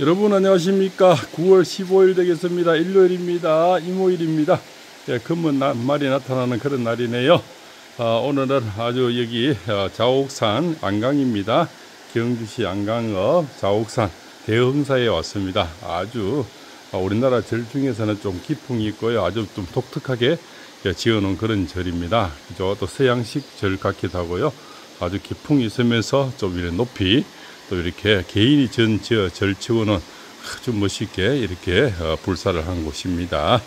여러분 안녕하십니까? 9월 15일 되겠습니다. 일요일입니다. 이모일입니다. 예, 금은 나, 말이 나타나는 그런 날이네요. 아, 오늘은 아주 여기 어, 자옥산 안강입니다. 경주시 안강읍 자옥산 대흥사에 왔습니다. 아주 어, 우리나라 절 중에서는 좀 기풍이 있고요. 아주 좀 독특하게 예, 지어놓은 그런 절입니다. 그죠? 또 서양식 절 같기도 하고요. 아주 기풍이 있으면서 좀 이렇게 높이 또 이렇게 개인이 전 지어 절치고는 아주 멋있게 이렇게 어, 불사를 한 곳입니다.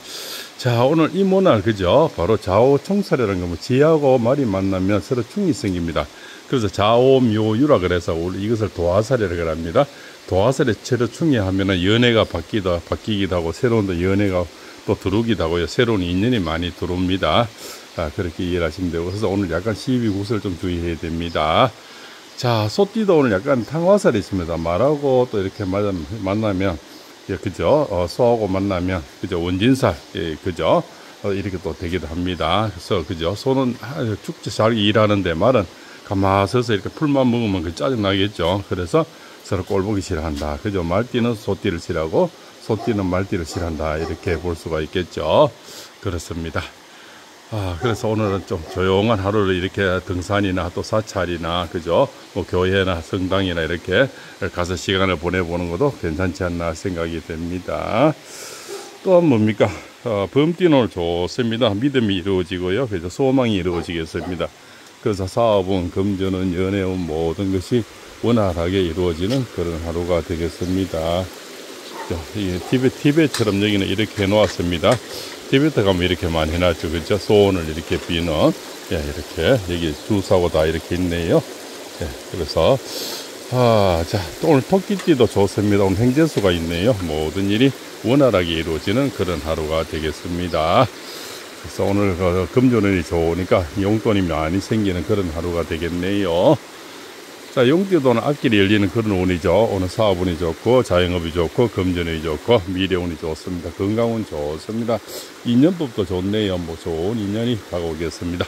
자 오늘 이 모날 그죠? 바로 좌오총살이라는 거뭐 지하고 말이 만나면 서로 충이 생깁니다. 그래서 좌오묘유라 그래서 이것을 도화살이라고 합니다. 도화살에 채로 충이하면은 연애가 바뀌다 바뀌기도 하고 새로운 또 연애가 또 들어오기도 하고요. 새로운 인연이 많이 들어옵니다. 아, 그렇게 이해하시면 되고 그래서 오늘 약간 시비 구설 좀 주의해야 됩니다. 자, 소띠도 오늘 약간 탕화살이 있습니다. 말하고 또 이렇게 만나면, 예, 그죠? 어, 소하고 만나면, 그죠? 원진살, 예, 그죠? 어, 이렇게 또 되기도 합니다. 그래서, 그죠? 소는 축제 잘 일하는데 말은 가만 서서 이렇게 풀만 먹으면 그 짜증나겠죠. 그래서 서로 꼴보기 싫어한다. 그죠? 말띠는 소띠를 싫어하고, 소띠는 말띠를 싫어한다. 이렇게 볼 수가 있겠죠. 그렇습니다. 아, 그래서 오늘은 좀 조용한 하루를 이렇게 등산이나 또 사찰이나, 그죠? 뭐 교회나 성당이나 이렇게 가서 시간을 보내보는 것도 괜찮지 않나 생각이 됩니다. 또 뭡니까? 어, 범띠는 좋습니다. 믿음이 이루어지고요. 그래서 소망이 이루어지겠습니다. 그래서 사업은, 금전은, 연애운 모든 것이 원활하게 이루어지는 그런 하루가 되겠습니다. 이 티베, 티베처럼 여기는 이렇게 해놓았습니다. 티베트 가면 이렇게 많이 해놨죠. 그죠? 소원을 이렇게 비는, 예, 이렇게, 여기 주사고 다 이렇게 있네요. 예, 그래서, 아, 자, 또 오늘 토끼띠도 좋습니다. 오늘 행재수가 있네요. 모든 일이 원활하게 이루어지는 그런 하루가 되겠습니다. 그래서 오늘 그 금전운이 좋으니까 용돈이 많이 생기는 그런 하루가 되겠네요. 자, 용띠도는 앞길이 열리는 그런 운이죠. 오늘 사업운이 좋고, 자영업이 좋고, 금전운이 좋고, 미래운이 좋습니다. 건강운 좋습니다. 인연법도 좋네요. 뭐 좋은 인연이 다가오겠습니다.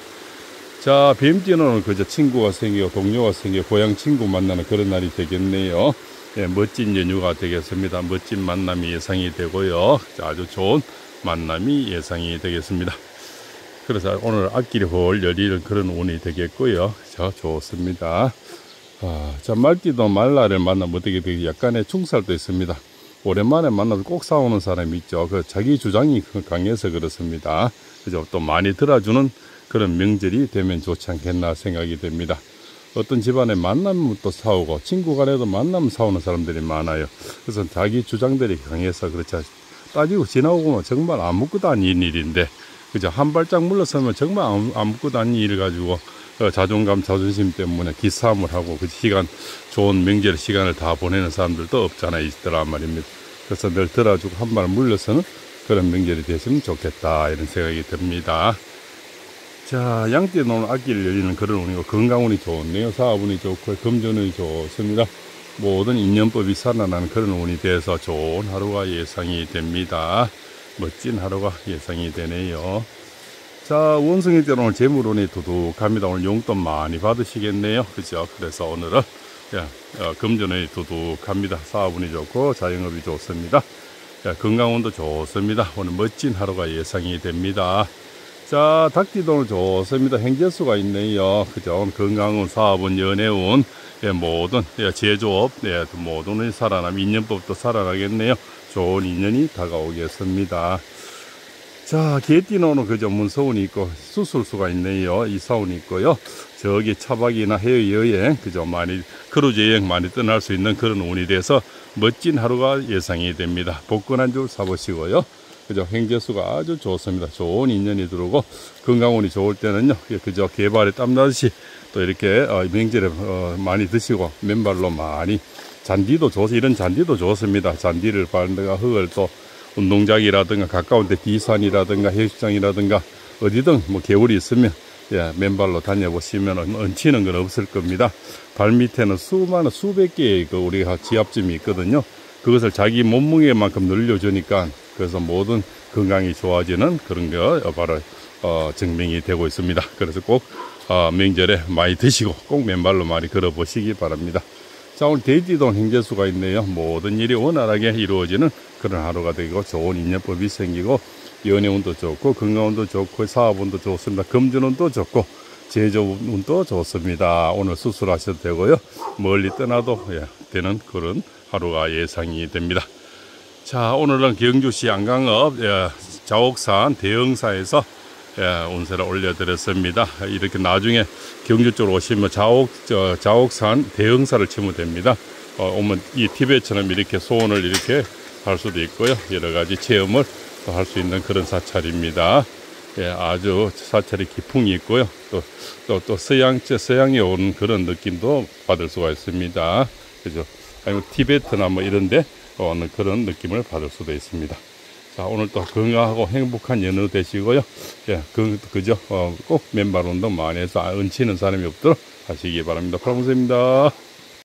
자, 뱀띠는 그저 친구가 생기고, 동료가 생기고, 고향 친구 만나는 그런 날이 되겠네요. 예, 멋진 연휴가 되겠습니다. 멋진 만남이 예상이 되고요. 아주 좋은 만남이 예상이 되겠습니다. 그래서 오늘 앞길이 홀 열리는 그런 운이 되겠고요. 자, 좋습니다. 아, 자, 말띠도 말날을 만나면 어떻게 되게 약간의 충살도 있습니다. 오랜만에 만나서 꼭 싸우는 사람이 있죠. 그 자기 주장이 강해서 그렇습니다. 그죠? 또 많이 들어주는 그런 명절이 되면 좋지 않겠나 생각이 됩니다. 어떤 집안에 만나면 또 싸우고 친구 간에도 만나면 싸우는 사람들이 많아요. 그래서 자기 주장들이 강해서 그렇지 따지고 지나오고 정말 아무것도 아닌 일인데 그죠? 한 발짝 물러서면 정말 아무것도 아닌 일을 가지고 어, 자존감, 자존심 때문에 기싸움을 하고 그 시간, 좋은 명절 시간을 다 보내는 사람들도 없잖아요. 있더란 말입니다. 그래서 늘 들어주고 한 발 물려서는 그런 명절이 됐으면 좋겠다. 이런 생각이 듭니다. 자, 양띠 노는 악기를 열리는 그런 운이고 건강운이 좋네요. 사업운이 좋고 금전운이 좋습니다. 모든 인연법이 살아나는 그런 운이 돼서 좋은 하루가 예상이 됩니다. 멋진 하루가 예상이 되네요. 자, 원숭이 때는 오늘 재물운이 두둑합니다. 오늘 용돈 많이 받으시겠네요. 그죠? 그래서 오늘은 야, 어, 금전운이 두둑합니다. 사업운이 좋고 자영업이 좋습니다. 야, 건강운도 좋습니다. 오늘 멋진 하루가 예상이 됩니다. 자, 닭띠도 오늘 좋습니다. 행재수가 있네요. 그죠? 건강운, 사업운, 연애운, 예, 모든 예, 제조업, 예, 모든 살아남, 인연법도 살아나겠네요. 좋은 인연이 다가오겠습니다. 자, 개띠노는 그저 문서운이 있고 수술수가 있네요. 이 사운이 있고요. 저기 차박이나 해외여행, 그저 많이, 크루즈 여행 많이 떠날 수 있는 그런 운이 돼서 멋진 하루가 예상이 됩니다. 복권 한 줄 사보시고요. 그저 행재수가 아주 좋습니다. 좋은 인연이 들어오고 건강운이 좋을 때는요. 그저 개발에 땀나듯이 또 이렇게 어, 명절에 어, 많이 드시고 맨발로 많이 잔디도 좋, 이런 잔디도 좋습니다. 잔디를 바른다가 흙을 또 운동장이라든가 가까운데 비산이라든가 해수장이라든가 어디든 뭐 개울이 있으면 예, 맨발로 다녀보시면 얹히는 건 없을 겁니다. 발 밑에는 수많은 수백 개의 그 우리가 지압점이 있거든요. 그것을 자기 몸무게만큼 늘려주니까 그래서 모든 건강이 좋아지는 그런 거 바로 어, 증명이 되고 있습니다. 그래서 꼭 어, 명절에 많이 드시고 꼭 맨발로 많이 걸어 보시기 바랍니다. 자, 오늘 대지동 행재수가 있네요. 모든 일이 원활하게 이루어지는 그런 하루가 되고 좋은 인연법이 생기고 연애운도 좋고 건강운도 좋고 사업운도 좋습니다. 금전운도 좋고 제조운도 좋습니다. 오늘 수술하셔도 되고요. 멀리 떠나도 예, 되는 그런 하루가 예상이 됩니다. 자, 오늘은 경주시 안강읍 예, 자옥산 대흥사에서 예, 운세를 올려드렸습니다. 이렇게 나중에 경주 쪽으로 오시면 자옥, 저, 자옥산 대흥사를 치면 됩니다. 어, 오면 이 티베트처럼 이렇게 소원을 이렇게 할 수도 있고요. 여러 가지 체험을 할수 있는 그런 사찰입니다. 예, 아주 사찰의 기풍이 있고요. 또, 또, 또 서양, 서양에 오는 그런 느낌도 받을 수가 있습니다. 그죠? 아니면 티베트나 뭐 이런데 오는 그런 느낌을 받을 수도 있습니다. 자, 오늘도 건강하고 행복한 연휴 되시고요. 예, 그, 그죠? 어, 꼭 맨발 운동 많이 해서 얹히는 사람이 없도록 하시기 바랍니다. 프랑스입니다.